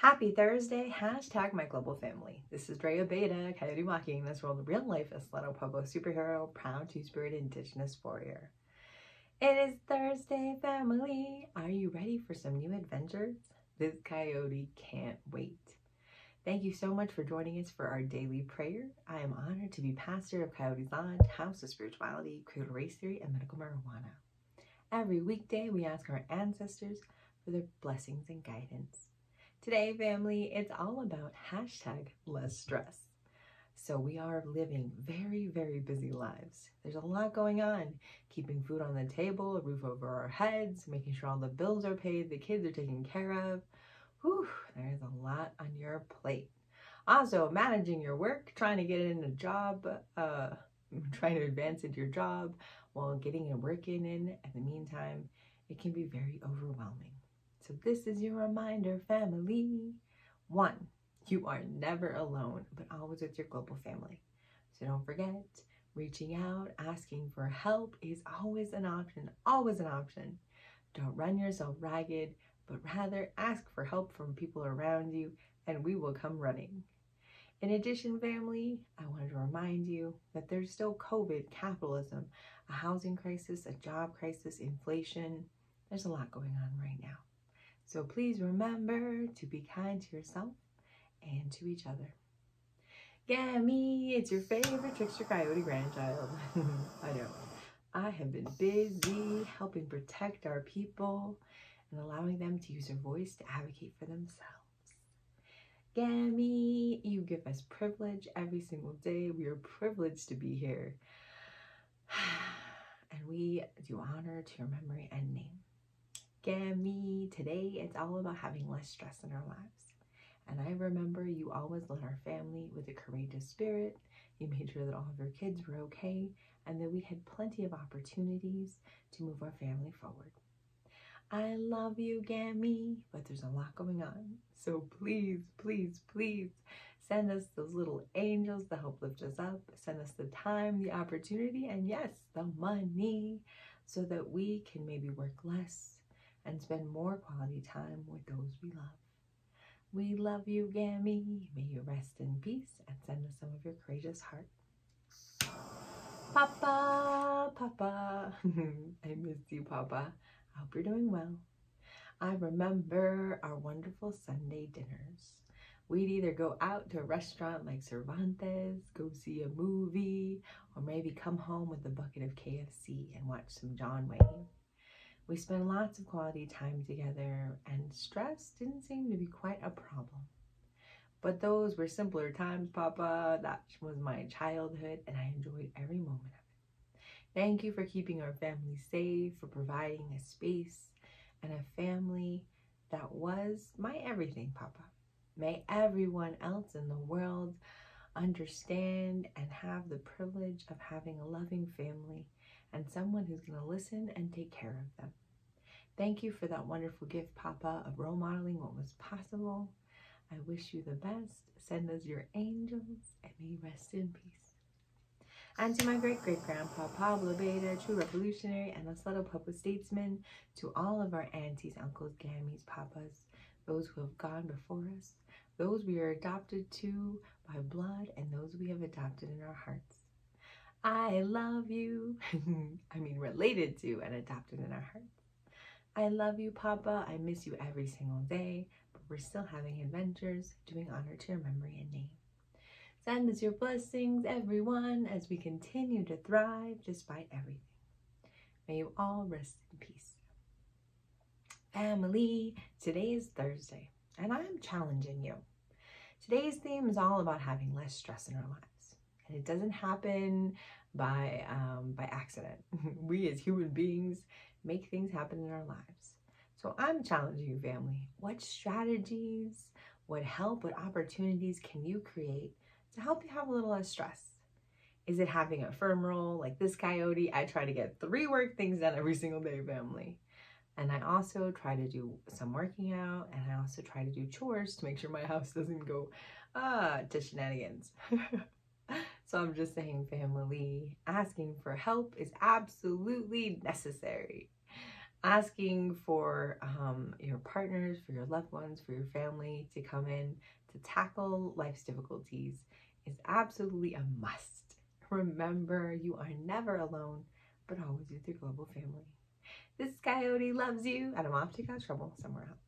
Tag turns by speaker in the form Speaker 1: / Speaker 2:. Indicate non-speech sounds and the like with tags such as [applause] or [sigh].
Speaker 1: Happy Thursday, hashtag my global family. This is Dre Abeita, Coyote walking in this world of real life Isleta Pueblo superhero, proud two-spirit indigenous warrior. It is Thursday, family. Are you ready for some new adventures? This coyote can't wait. Thank you so much for joining us for our daily prayer. I am honored to be pastor of Coyotes Lodge, House of Spirituality, Race Theory, and Medical Marijuana. Every weekday, we ask our ancestors for their blessings and guidance. Today, family, it's all about hashtag less stress. So we are living very, very busy lives. There's a lot going on. Keeping food on the table, a roof over our heads, making sure all the bills are paid, the kids are taken care of. Whew, there's a lot on your plate. Also, managing your work, trying to get in a job, uh, [laughs] trying to advance into your job while getting a work in, in. In the meantime, it can be very overwhelming. So this is your reminder, family. One, you are never alone, but always with your global family. So don't forget, reaching out, asking for help is always an option, always an option. Don't run yourself ragged, but rather ask for help from people around you and we will come running. In addition, family, I wanted to remind you that there's still COVID, capitalism, a housing crisis, a job crisis, inflation. There's a lot going on right now. So please remember to be kind to yourself and to each other. Gammy, it's your favorite trickster coyote grandchild. [laughs] I know. I have been busy helping protect our people and allowing them to use their voice to advocate for themselves. Gammy, you give us privilege every single day. We are privileged to be here. [sighs] And we do honor to your memory and name. Gammy, today it's all about having less stress in our lives. And I remember you always led our family with a courageous spirit. You made sure that all of your kids were okay and that we had plenty of opportunities to move our family forward. I love you, Gammy, but there's a lot going on. So please, please, please send us those little angels to help lift us up. Send us the time, the opportunity, and yes, the money so that we can maybe work less and spend more quality time with those we love. We love you, Gammy. May you rest in peace and send us some of your courageous heart. Papa, Papa. [laughs] I miss you, Papa. I hope you're doing well. I remember our wonderful Sunday dinners. We'd either go out to a restaurant like Cervantes, go see a movie, or maybe come home with a bucket of KFC and watch some John Wayne. We spent lots of quality time together, and stress didn't seem to be quite a problem. But those were simpler times, Papa. That was my childhood, and I enjoyed every moment of it. Thank you for keeping our family safe, for providing a space and a family that was my everything, Papa. May everyone else in the world understand and have the privilege of having a loving family and someone who's going to listen and take care of them. Thank you for that wonderful gift, Papa, of role modeling what was possible. I wish you the best. Send us your angels and may you rest in peace. And to my great great grandpa, Pablo Abeita, true revolutionary and Isleta Pueblo statesman, to all of our aunties, uncles, gammies, papas, those who have gone before us, those we are adopted to by blood, and those we have adopted in our hearts. I love you. [laughs] I mean, related to and adopted in our hearts. I love you, Papa. I miss you every single day, but we're still having adventures, doing honor to your memory and name. Send us your blessings, everyone, as we continue to thrive despite everything. May you all rest in peace. Family, today is Thursday, and I'm challenging you. Today's theme is all about having less stress in our lives. And it doesn't happen by, um, by accident. [laughs] we as human beings make things happen in our lives. So I'm challenging you, family. What strategies, what help, what opportunities can you create to help you have a little less stress? Is it having a firm role like this coyote? I try to get three work things done every single day, family. And I also try to do some working out and I also try to do chores to make sure my [laughs] house doesn't go ah to shenanigans. [laughs] so I'm just saying family, asking for help is absolutely necessary. asking for um, your partners, for your loved ones, for your family to come in to tackle life's difficulties is absolutely a must. Remember, you are never alone, but always with your global family. This coyote loves you, and I'm off to cause trouble somewhere else.